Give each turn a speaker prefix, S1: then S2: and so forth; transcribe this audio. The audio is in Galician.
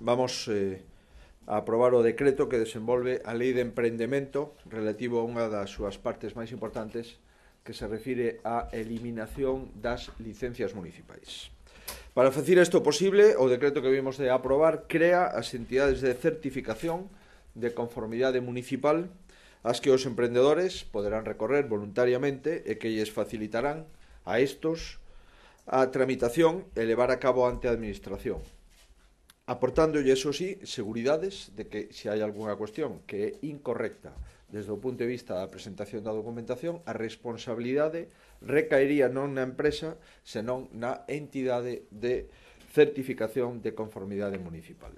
S1: vamos eh, a aprobar o decreto que desenvolve a Lei de Emprendemento relativo a unha das súas partes máis importantes que se refire á eliminación das licencias municipais. Para facer isto posible, o decreto que vimos de aprobar crea as entidades de certificación de conformidade municipal as que os emprendedores poderán recorrer voluntariamente e que lles facilitarán a estos a tramitación e levar a cabo ante a administración, aportándolle, eso sí, seguridades de que se hai algunha cuestión que é incorrecta desde o punto de vista da presentación da documentación, a responsabilidade recaería non na empresa, senón na entidade de certificación de conformidade municipal.